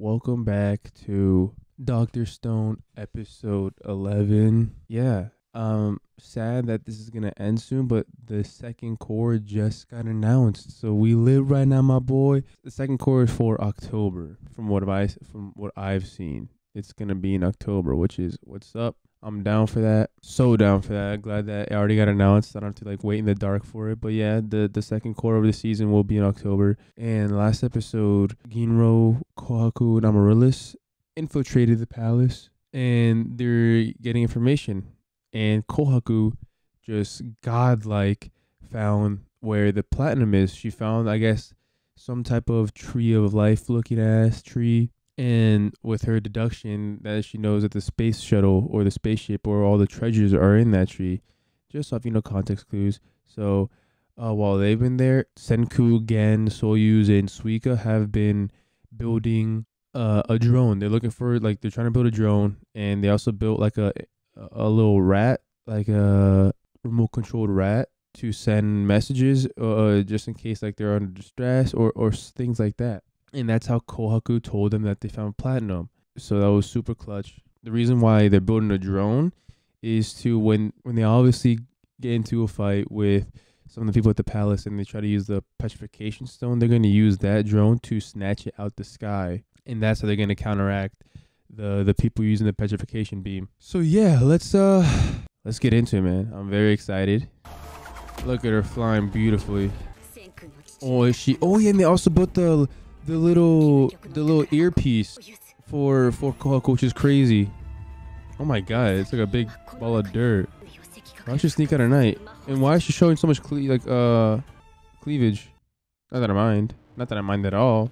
Welcome back to Doctor Stone episode 11. Yeah, um sad that this is going to end soon, but the second cour just got announced. So we live right now, my boy. The second cour is for October from what I from what I've seen. It's going to be in October, which is what's up. I'm down for that. So down for that. Glad that it already got announced. I don't have to like wait in the dark for it. But yeah, the the second quarter of the season will be in October. And last episode, Ginro, Kohaku, and Amaryllis infiltrated the palace and they're getting information. And Kohaku just godlike found where the platinum is. She found, I guess, some type of tree of life looking ass tree and with her deduction that she knows that the space shuttle or the spaceship or all the treasures are in that tree, just off you know context clues. So uh, while they've been there, Senku, Gen, Soyuz, and Suika have been building uh, a drone. They're looking for like they're trying to build a drone, and they also built like a a little rat, like a remote controlled rat to send messages, uh, just in case like they're under distress or or things like that and that's how Kohaku told them that they found platinum. So that was super clutch. The reason why they're building a drone is to when when they obviously get into a fight with some of the people at the palace and they try to use the petrification stone, they're going to use that drone to snatch it out the sky, and that's how they're going to counteract the the people using the petrification beam. So yeah, let's uh let's get into it, man. I'm very excited. Look at her flying beautifully. Oh, is she? Oh yeah, and they also built the the little the little earpiece for for Kohaku, which is crazy. Oh my god, it's like a big ball of dirt. Why she sneak out at night? And why is she showing so much cle like uh cleavage? Not that I mind. Not that I mind at all.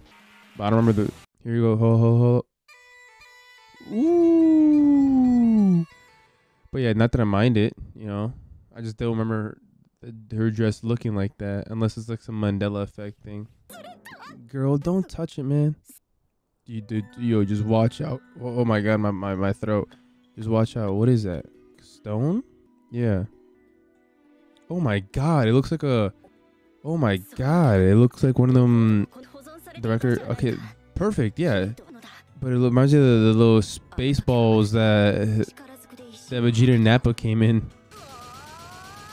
But I don't remember the here you go, ho ho ho. Ooh. But yeah, not that I mind it, you know. I just don't remember her dress looking like that unless it's like some Mandela effect thing. Girl, don't touch it, man. You did, yo, just watch out. Oh, oh, my god, my, my my throat. Just watch out. What is that? Stone? Yeah. Oh my god, it looks like a. Oh my god, it looks like one of them. The record. Okay, perfect. Yeah, but it reminds me of the, the little space balls that that Vegeta and Nappa came in.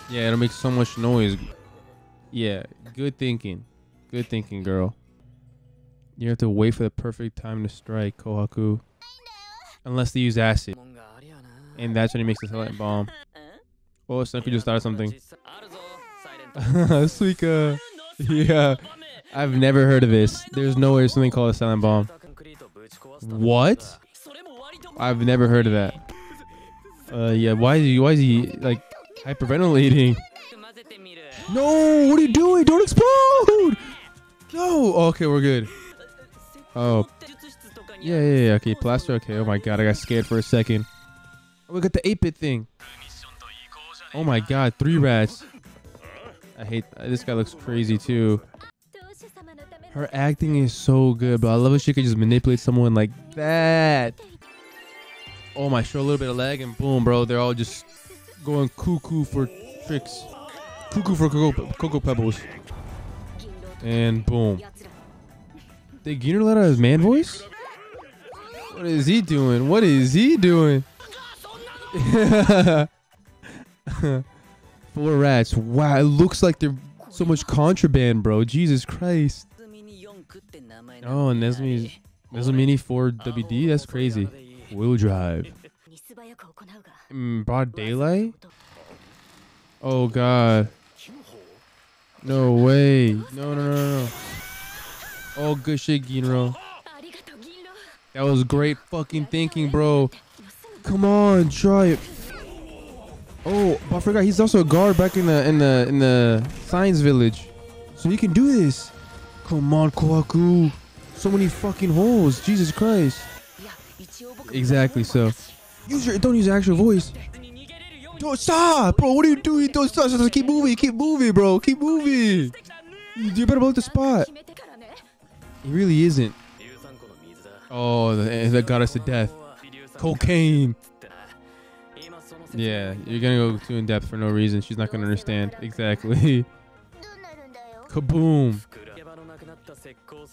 Yeah, it'll make so much noise. Yeah, good thinking. Good thinking, girl. You have to wait for the perfect time to strike, Kohaku. Unless they use acid. And that's when he makes the silent bomb. Oh, Senku just started something. Suika. Yeah. I've never heard of this. There's no way there's something called a silent bomb. What? I've never heard of that. Uh, yeah. Why is he? Why is he like hyperventilating? No! What are you doing? Don't explode! No! Okay, we're good. Oh. Yeah, yeah, yeah. Okay, plaster. Okay. Oh my god, I got scared for a second. Oh, we got the 8-bit thing. Oh my god, three rats. I hate uh, this guy looks crazy too. Her acting is so good, but I love how she could just manipulate someone like that. Oh my, show a little bit of leg and boom, bro. They're all just going cuckoo for tricks. Cuckoo for cocoa, cocoa pebbles. And boom. Did Ginro let out his man voice? What is he doing? What is he doing? Four rats. Wow, it looks like they're so much contraband, bro. Jesus Christ. Oh, Nezumi, Nezumini 4WD? That's crazy. Wheel drive. Broad daylight? Oh, God. No way. No, no, no, no. Oh, good shit, Ginro. That was great fucking thinking, bro. Come on, try it. Oh, I forgot he's also a guard back in the in the in the science village. So he can do this. Come on, Kohaku. So many fucking holes. Jesus Christ. Exactly. So, use your don't use your actual voice. Don't stop, bro. What are you doing? Don't stop. Just keep moving. Keep moving, bro. Keep moving. You better blow the spot. He really isn't. Oh, that got us to death. Cocaine. Yeah, you're gonna go too in depth for no reason. She's not gonna understand. Exactly. Kaboom.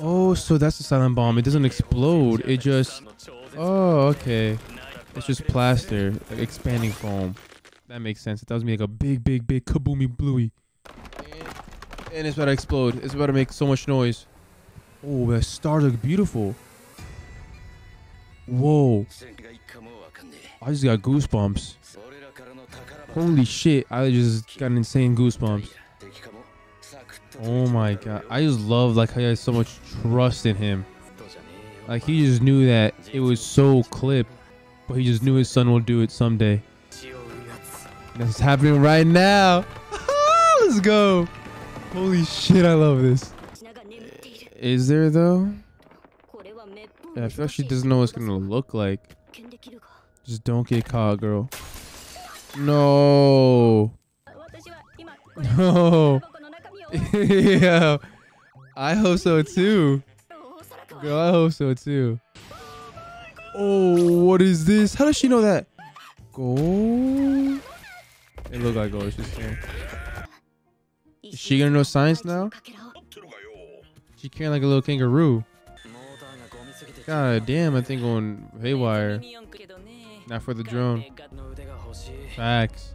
Oh, so that's the silent bomb. It doesn't explode. It just. Oh, okay. It's just plaster, expanding foam. That makes sense. It does me like a big, big, big kaboomy bluey. And, and it's about to explode. It's about to make so much noise. Oh, that stars look beautiful. Whoa. I just got goosebumps. Holy shit. I just got insane goosebumps. Oh my god. I just love like how he has so much trust in him. Like he just knew that it was so clipped, but he just knew his son will do it someday. That's happening right now. Let's go. Holy shit, I love this. Is there though? Yeah, I feel like she doesn't know what it's gonna look like. Just don't get caught, girl. No. No. yeah. I hope so too. Girl, I hope so too. Oh, what is this? How does she know that? Gold? It looked like gold. She's carrying. Is she gonna know science now? She carrying like a little kangaroo. God damn, I think going haywire. Not for the drone. Facts.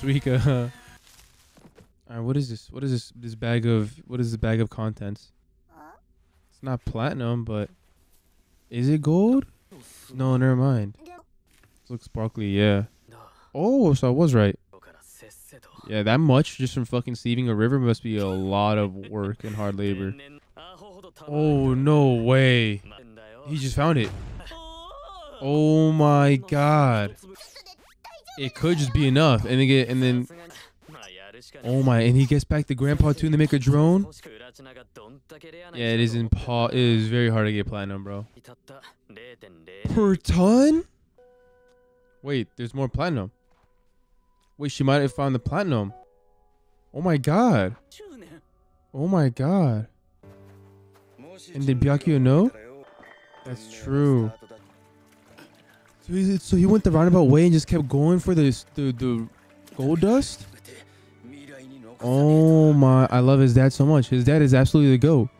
Suika. Alright, what is this? What is this? This bag of what is this bag of contents? It's not platinum, but is it gold? No, never mind. Looks sparkly, yeah. Oh, so I was right. Yeah, that much just from fucking sleeving a river must be a lot of work and hard labor. Oh no way. He just found it. Oh my god. It could just be enough. And then get and then Oh my and he gets back to grandpa too and they make a drone? Yeah, it is impo it is very hard to get platinum, bro. Per ton? Wait, there's more platinum. Wait, she might have found the platinum. Oh my god. Oh my god. And did Byakuya know? That's true. So he, so he went the roundabout way and just kept going for the, the, the gold dust? Oh my, I love his dad so much. His dad is absolutely the GOAT.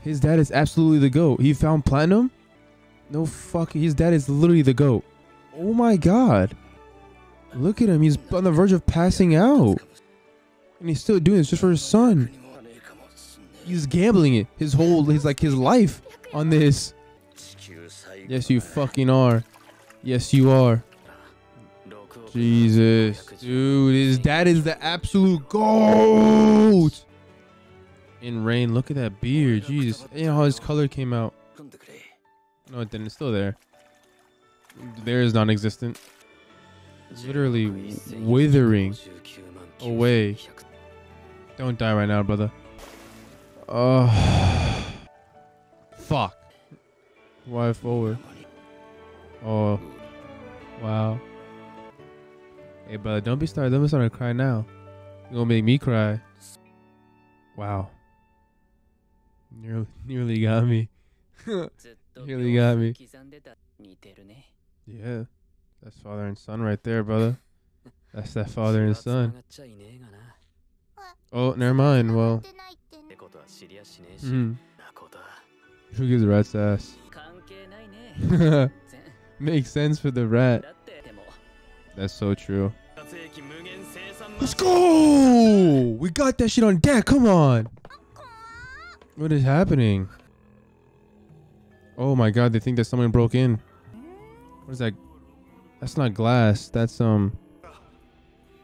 His dad is absolutely the GOAT. He found platinum? No fucking, his dad is literally the GOAT. Oh my god. Look at him. He's on the verge of passing out. And he's still doing this just for his son. He's gambling it. His whole, his like his life on this. Yes, you fucking are. Yes, you are. Jesus. Dude, is that is the absolute GOAT. In rain, look at that beard. Jesus. You know how his color came out. No, it didn't. It's still there. There is non-existent. Literally withering away. Don't die right now, brother. Oh. Fuck. Why forward? Oh. Wow. Hey, brother, don't be starting. Don't be starting to cry now. You're gonna make me cry. Wow. Nearly, nearly got me. nearly got me. Yeah. That's father and son right there, brother. That's that father and son. Oh, never mind. Well, mm, who gives a rat's ass? Makes sense for the rat. That's so true. Let's go! We got that shit on deck. Come on. What is happening? Oh my god, they think that someone broke in. What is that? That's not glass. That's um.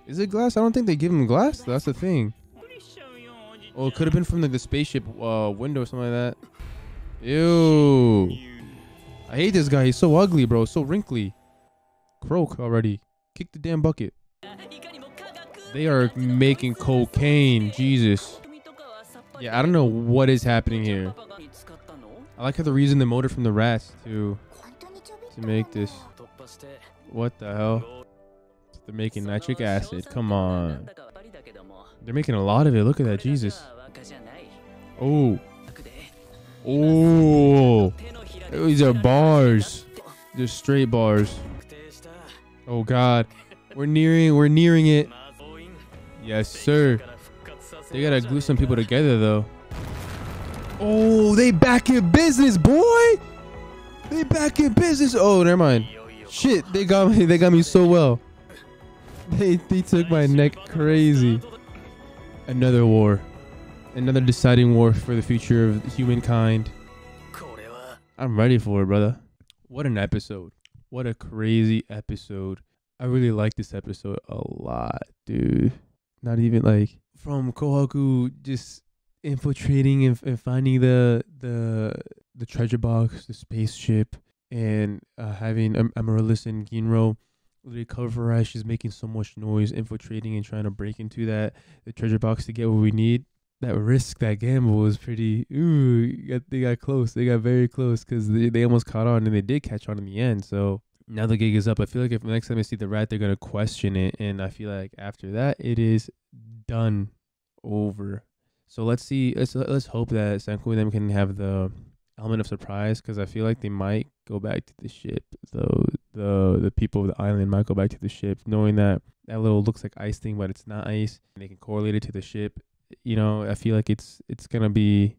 Is it glass? I don't think they give him glass. That's the thing. Oh, it could have been from like the spaceship uh, window or something like that. Ew. I hate this guy. He's so ugly, bro. So wrinkly. Croak already. Kick the damn bucket. They are making cocaine. Jesus. Yeah, I don't know what is happening here. I like how they're using the motor from the rats to to make this. What the hell? They're making nitric acid. Come on. They're making a lot of it. Look at that. Jesus. Oh. Oh. These are bars. Just straight bars. Oh god. We're nearing we're nearing it. Yes, sir. They gotta glue some people together though. Oh, they back in business, boy. They back in business. Oh, never mind. Shit, they got me. They got me so well. They they took my neck crazy. Another war. Another deciding war for the future of humankind. I'm ready for it, brother. What an episode. What a crazy episode. I really like this episode a lot, dude. Not even like from Kohaku just infiltrating and, and finding the the the treasure box, the spaceship, and uh, having Am- Amaryllis and Ginro literally cover her. She's making so much noise, infiltrating and trying to break into that the treasure box to get what we need. That risk, that gamble was pretty. Ooh, they got close. They got very close because they, they almost caught on and they did catch on in the end. So now the gig is up. I feel like if next time I see the rat, they're gonna question it, and I feel like after that, it is done, over. So let's see. Let's let's hope that Senku and them can have the element of surprise because I feel like they might go back to the ship. Though the the people of the island might go back to the ship, knowing that that little looks like ice thing, but it's not ice. And they can correlate it to the ship. You know, I feel like it's it's gonna be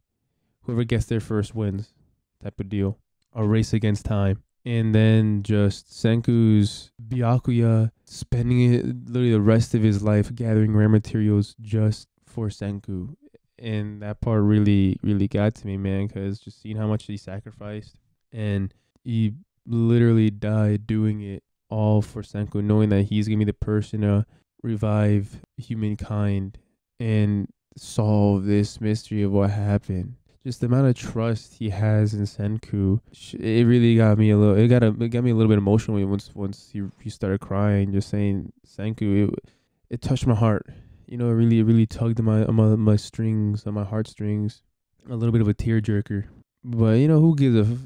whoever gets there first wins, type of deal. A race against time. And then just Senku's Byakuya spending it literally the rest of his life gathering rare materials just for Senku. And that part really really got to me man because just seeing how much he sacrificed and he literally died doing it all for senku knowing that he's gonna be the person to revive humankind and solve this mystery of what happened just the amount of trust he has in senku it really got me a little it got a, it got me a little bit emotional once once he, he started crying just saying senku it, it touched my heart you know, it really, it really tugged my, my, my strings, on my heartstrings. A little bit of a tearjerker. But, you know, who gives a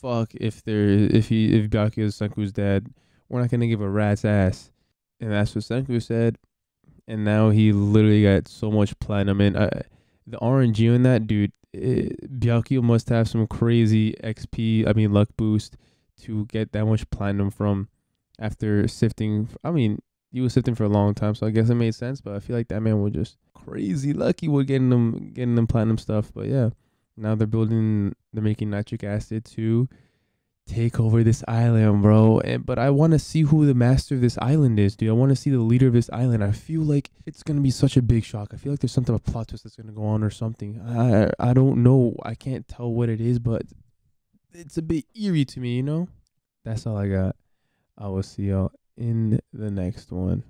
fuck if they're, if he, if Byakuya is Senku's dad? We're not going to give a rat's ass. And that's what Senku said. And now he literally got so much platinum. And I, the RNG on that, dude, it, Byakuya must have some crazy XP, I mean, luck boost to get that much platinum from after sifting. I mean, he was sifting for a long time, so I guess it made sense. But I feel like that man was just crazy lucky with getting them getting them platinum stuff. But yeah, now they're building, they're making nitric acid to take over this island, bro. And but I want to see who the master of this island is, dude. I want to see the leader of this island. I feel like it's gonna be such a big shock. I feel like there's something of a plot twist that's gonna go on or something. I I don't know. I can't tell what it is, but it's a bit eerie to me, you know. That's all I got. I will see y'all in the next one.